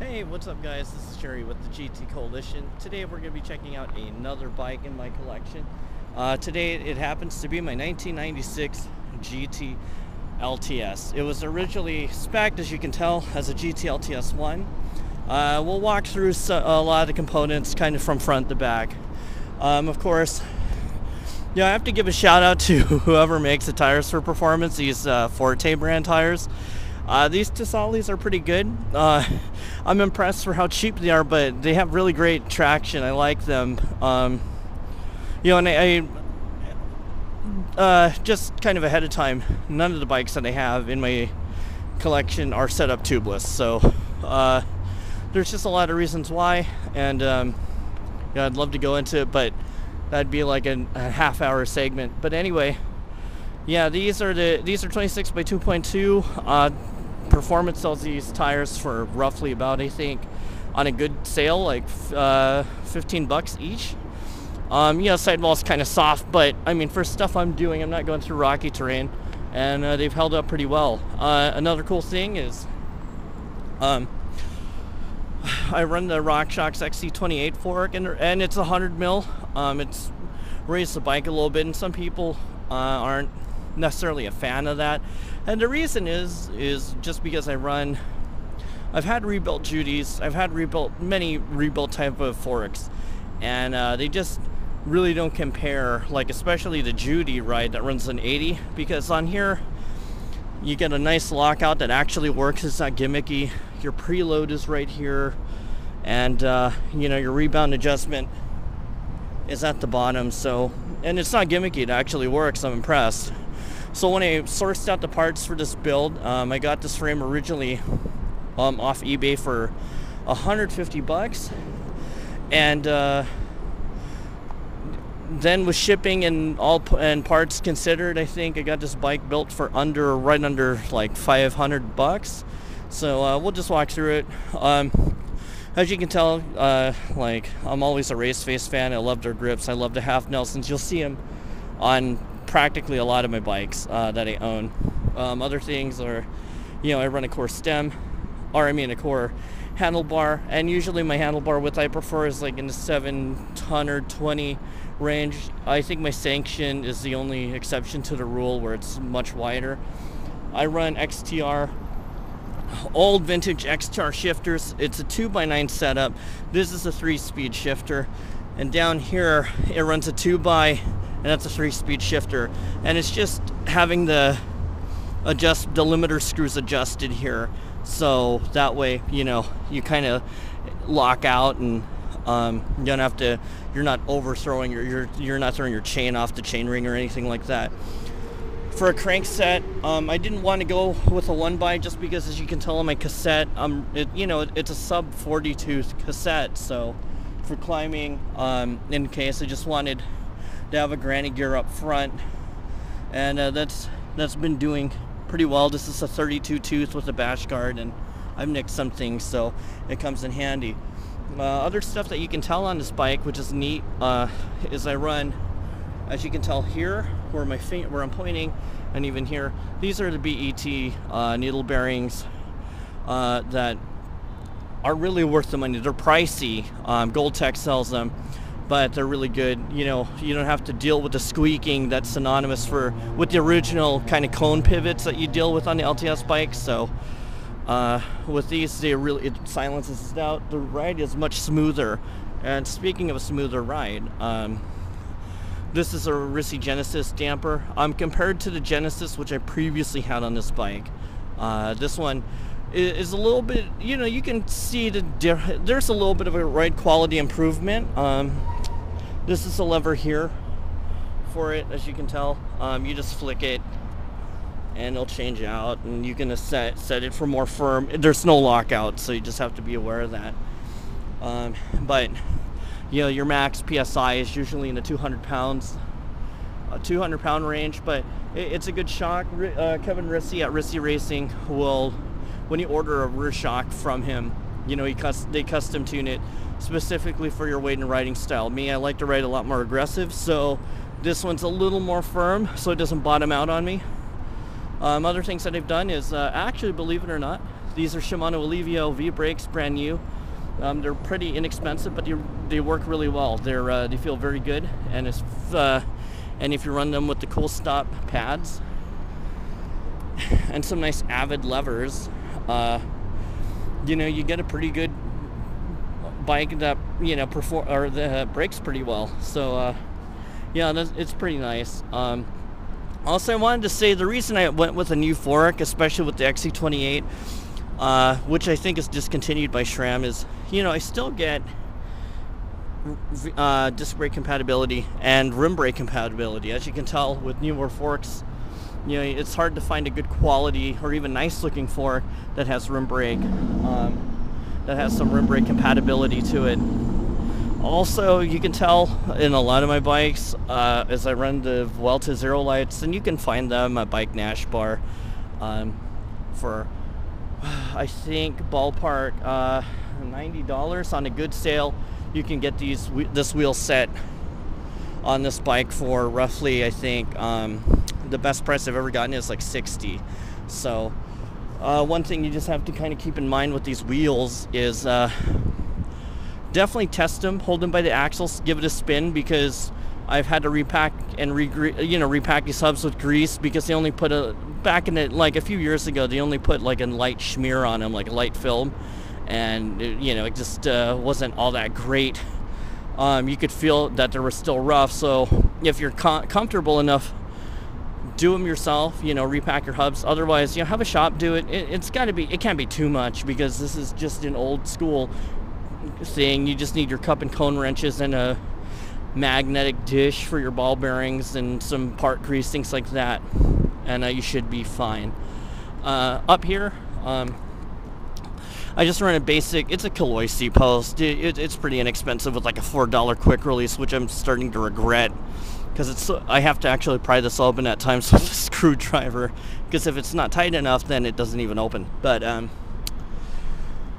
Hey, what's up guys? This is Jerry with the GT Coalition. Today we're going to be checking out another bike in my collection. Uh, today it happens to be my 1996 GT LTS. It was originally spec'd, as you can tell, as a GT LTS 1. Uh, we'll walk through a lot of the components kind of from front to back. Um, of course, yeah, I have to give a shout out to whoever makes the tires for performance, these uh, Forte brand tires. Uh, these Tisalis are pretty good. Uh, I'm impressed for how cheap they are, but they have really great traction. I like them. Um, you know, and I, I uh, just kind of ahead of time, none of the bikes that I have in my collection are set up tubeless. So uh, there's just a lot of reasons why, and um, yeah, I'd love to go into it, but that'd be like a, a half hour segment. But anyway, yeah, these are the these are 26 by 2.2. Uh, Performance sells these tires for roughly about I think on a good sale like uh, 15 bucks each. Um, yeah, sidewall's kind of soft, but I mean for stuff I'm doing, I'm not going through rocky terrain, and uh, they've held up pretty well. Uh, another cool thing is, um, I run the RockShox XC28 fork, and, and it's 100 mil. Um, it's raised the bike a little bit, and some people uh, aren't necessarily a fan of that. And the reason is is just because I run I've had rebuilt Judys, I've had rebuilt many rebuilt type of forks, and uh, they just really don't compare. Like especially the Judy ride that runs an 80, because on here you get a nice lockout that actually works. It's not gimmicky. Your preload is right here, and uh, you know your rebound adjustment is at the bottom. So, and it's not gimmicky. It actually works. I'm impressed. So when I sourced out the parts for this build, um, I got this frame originally um, off eBay for 150 bucks, and uh, then with shipping and all and parts considered, I think I got this bike built for under right under like 500 bucks. So uh, we'll just walk through it. Um, as you can tell, uh, like I'm always a race face fan. I love their grips. I love the half Nelsons. You'll see them on practically a lot of my bikes uh, that I own. Um, other things are, you know, I run a core stem, or I mean a core handlebar, and usually my handlebar width I prefer is like in the 720 range. I think my sanction is the only exception to the rule where it's much wider. I run XTR old vintage XTR shifters. It's a 2x9 setup. This is a 3-speed shifter. And down here, it runs a 2x and that's a three speed shifter. And it's just having the adjust the limiter screws adjusted here. So that way you know you kind of lock out and um, you don't have to you're not overthrowing your you're, you're not throwing your chain off the chain ring or anything like that. For a crank set um, I didn't want to go with a one by just because as you can tell on my cassette um, it, you know it, it's a sub 40 tooth cassette. So for climbing um, in case I just wanted to have a granny gear up front. And uh, that's that's been doing pretty well. This is a 32 tooth with a bash guard and I've nicked some things so it comes in handy. Uh, other stuff that you can tell on this bike which is neat uh, is I run as you can tell here where my where I'm pointing and even here these are the BET uh, needle bearings uh, that are really worth the money. They're pricey. Um, Goldtech sells them but they're really good. You know, you don't have to deal with the squeaking that's synonymous for with the original kind of cone pivots that you deal with on the LTS bikes. So uh, with these, they really it silences it out. The ride is much smoother. And speaking of a smoother ride, um, this is a Risse Genesis damper. Um, compared to the Genesis, which I previously had on this bike, uh, this one is a little bit, you know, you can see the there's a little bit of a ride quality improvement. Um, this is a lever here for it, as you can tell. Um, you just flick it and it'll change out and you can set, set it for more firm. There's no lockout, so you just have to be aware of that. Um, but, you know, your max PSI is usually in the 200 pounds, a 200 pound range, but it, it's a good shock. Uh, Kevin Risse at Risse Racing will, when you order a rear shock from him, you know, he cus- they custom tune it specifically for your weight and riding style. Me, I like to ride a lot more aggressive, so this one's a little more firm so it doesn't bottom out on me. Um, other things that I've done is uh, actually, believe it or not, These are Shimano Alivio V brakes, brand new. Um, they're pretty inexpensive, but they, they work really well. They're uh, they feel very good, and it's uh, and if you run them with the Kool-Stop pads and some nice avid levers, uh, you know you get a pretty good bike that you know perform or the uh, brakes pretty well. So uh, yeah, it's pretty nice. Um, also, I wanted to say the reason I went with a new fork, especially with the XC28, uh, which I think is discontinued by SRAM, is you know I still get uh, disc brake compatibility and rim brake compatibility. As you can tell with newer forks, you know it's hard to find a good quality or even nice looking fork that has rim brake, um, that has some rim brake compatibility to it. Also, you can tell in a lot of my bikes uh, as I run the Vuelta Zero lights, and you can find them at Bike Nashbar um, for I think ballpark uh, $90 on a good sale. You can get these this wheel set on this bike for roughly I think um, the best price I've ever gotten is like 60. So uh, one thing you just have to kind of keep in mind with these wheels is uh, definitely test them, hold them by the axles, give it a spin because I've had to repack and re you know repack these hubs with grease because they only put a back in it like a few years ago they only put like a light schmear on them like a light film and it, you know it just uh, wasn't all that great. Um, you could feel that they were still rough so if you're com comfortable enough do them yourself you know repack your hubs otherwise you know have a shop do it, it it's got to be it can't be too much because this is just an old school thing. You just need your cup and cone wrenches and a magnetic dish for your ball bearings and some part grease, things like that. And uh, you should be fine. Uh, up here, um, I just run a basic, it's a Kalloy post. It, it, it's pretty inexpensive with like a $4 quick release, which I'm starting to regret because it's I have to actually pry this open at times with a screwdriver because if it's not tight enough then it doesn't even open but um,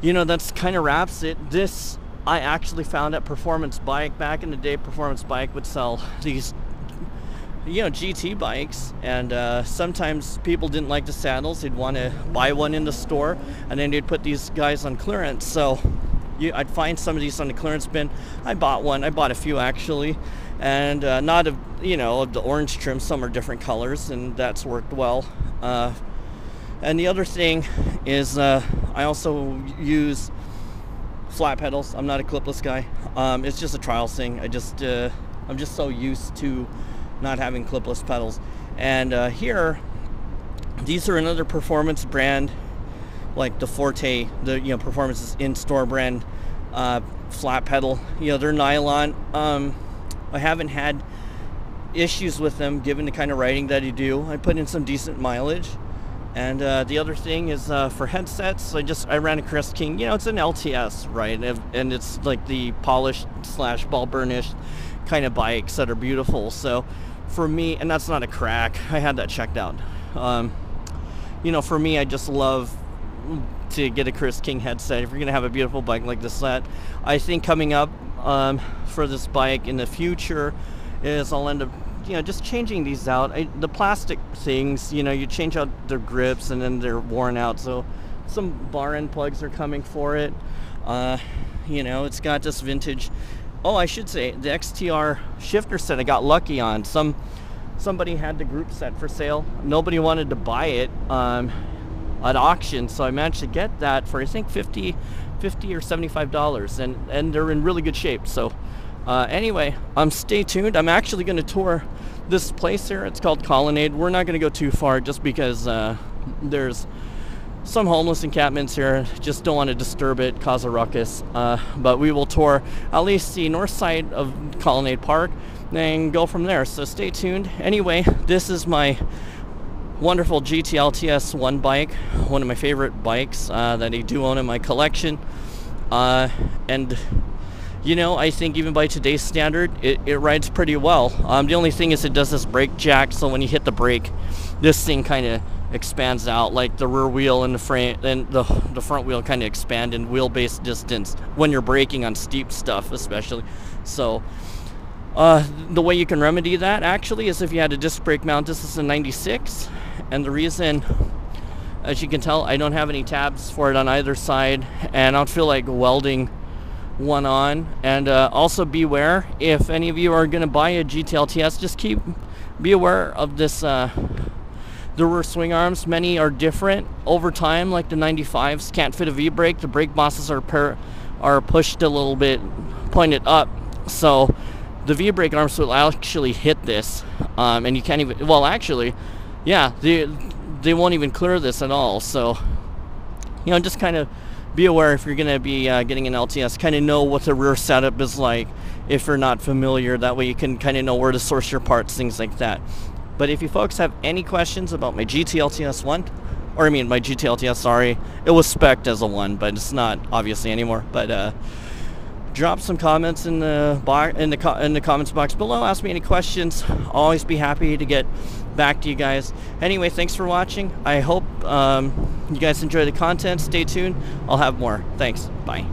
you know, that's kind of wraps it. This I actually found at Performance Bike. Back in the day, Performance Bike would sell these, you know, GT bikes, and uh, sometimes people didn't like the saddles. They'd want to buy one in the store, and then they'd put these guys on clearance. So you, I'd find some of these on the clearance bin. I bought one. I bought a few actually, and uh, not of you know of the orange trim. Some are different colors, and that's worked well. Uh, and the other thing is uh, I also use flat pedals. I'm not a clipless guy. Um, it's just a trial thing. I just uh, I'm just so used to not having clipless pedals. And uh, here, these are another performance brand, like the Forte, the you know performance in-store brand uh, flat pedal. You know they're nylon. Um, I haven't had issues with them given the kind of riding that you do. I put in some decent mileage. And uh, the other thing is uh, for headsets, I just I ran a Chris King. You know, it's an LTS, right? And it's like the polished slash ball burnished kind of bikes that are beautiful. So for me, and that's not a crack. I had that checked out. Um, you know, for me, I just love to get a Chris King headset. If you're gonna have a beautiful bike like this, that I think coming up um, for this bike in the future is I'll end up you know, just changing these out. I, the plastic things, you know, you change out their grips and then they're worn out. So some bar end plugs are coming for it. Uh, you know, it's got this vintage. Oh, I should say the XTR shifter set I got lucky on. Some somebody had the group set for sale. Nobody wanted to buy it um, at auction, so I managed to get that for I think 50, 50 or 75 dollars, and and they're in really good shape. So uh, anyway, um, stay tuned. I'm actually going to tour this place here. It's called Colonnade. We're not going to go too far just because uh, there's some homeless encampments here. Just don't want to disturb it, cause a ruckus. Uh, but we will tour at least the north side of Colonnade Park and go from there. So stay tuned. Anyway, this is my wonderful GTLTS 1 bike, one of my favorite bikes uh, that I do own in my collection. Uh, and you know, I think even by today's standard, it, it rides pretty well. Um, the only thing is it does this brake jack, so when you hit the brake, this thing kind of expands out, like the rear wheel and the front and the the front wheel kind of expand in wheelbase distance when you're braking on steep stuff, especially. So. Uh, the way you can remedy that actually is if you had a disc brake mount. This is a 96, and the reason As you can tell, I don't have any tabs for it on either side, and I don't feel like welding one on. And uh, also beware if any of you are going to buy a GTLTS, just keep be aware of this. Uh, the rear swing arms, many are different over time. Like the 95s can't fit a V brake. The brake bosses are per, are pushed a little bit, pointed up, so the V brake arms will actually hit this, um, and you can't even. Well, actually, yeah, they they won't even clear this at all. So, you know, just kind of be aware if you're going to be uh, getting an LTS, kind of know what the rear setup is like if you're not familiar. That way you can kind of know where to source your parts, things like that. But if you folks have any questions about my GTLTS 1, or I mean my GTLTS, sorry, it was spec'd as a 1, but it's not obviously anymore. But uh, drop some comments in the box in the co- in the comments box below. Ask me any questions. Always be happy to get back to you guys. Anyway, thanks for watching. I hope um, you guys enjoy the content. Stay tuned. I'll have more. Thanks. Bye.